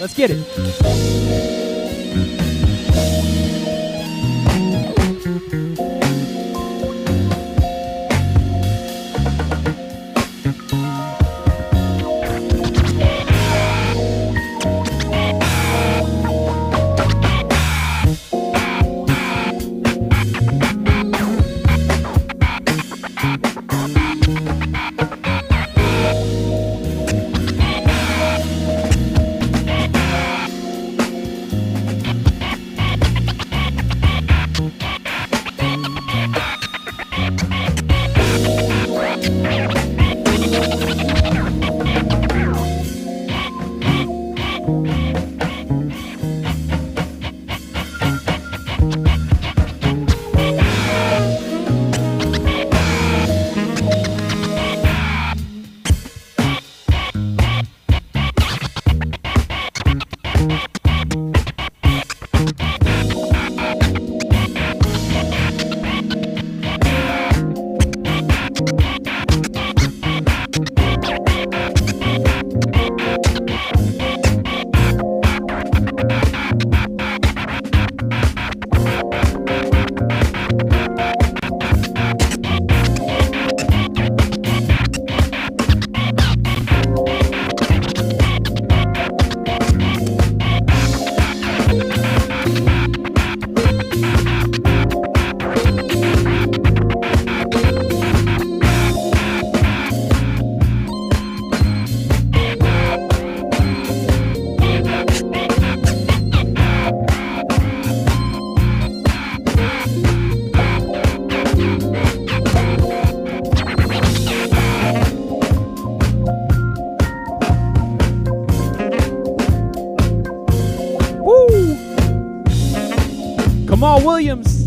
Let's get it. Woo! Kamal Williams.